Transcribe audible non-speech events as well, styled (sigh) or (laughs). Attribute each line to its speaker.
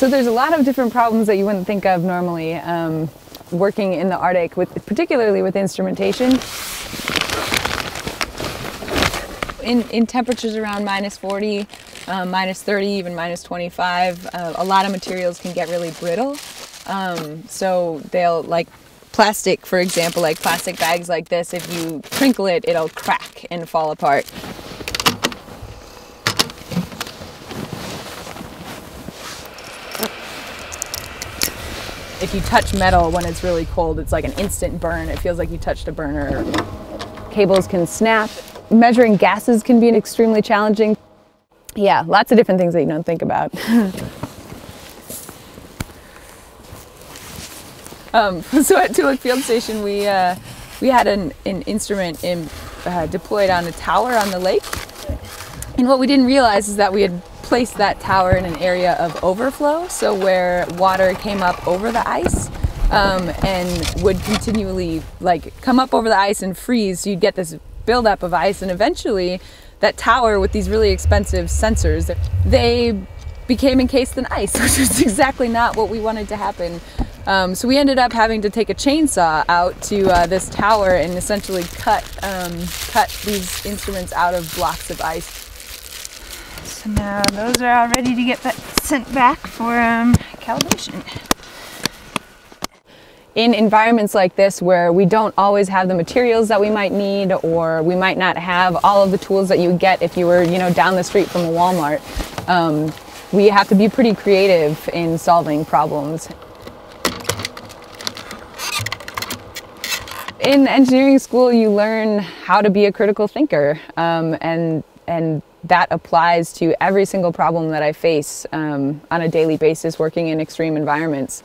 Speaker 1: So there's a lot of different problems that you wouldn't think of normally um, working in the Arctic, with particularly with instrumentation. In, in temperatures around minus 40, uh, minus 30, even minus 25, uh, a lot of materials can get really brittle. Um, so they'll like plastic, for example, like plastic bags like this, if you crinkle it, it'll crack and fall apart. If you touch metal when it's really cold, it's like an instant burn. It feels like you touched a burner. Cables can snap. Measuring gases can be an extremely challenging. Yeah, lots of different things that you don't think about. (laughs) Um, (laughs) so at Toolik Field Station, we uh, we had an, an instrument in, uh, deployed on a tower on the lake, and what we didn't realize is that we had placed that tower in an area of overflow, so where water came up over the ice. Um, and would continually like come up over the ice and freeze. So you'd get this buildup of ice, and eventually, that tower with these really expensive sensors, they became encased in ice, (laughs) which is exactly not what we wanted to happen. Um, so we ended up having to take a chainsaw out to uh, this tower and essentially cut um, cut these instruments out of blocks of ice.
Speaker 2: So now those are all ready to get sent back for um, calibration.
Speaker 1: In environments like this where we don't always have the materials that we might need or we might not have all of the tools that you would get if you were you know down the street from a Walmart, um, we have to be pretty creative in solving problems. in engineering school, you learn how to be a critical thinker, um, and and that applies to every single problem that I face um, on a daily basis working in extreme environments.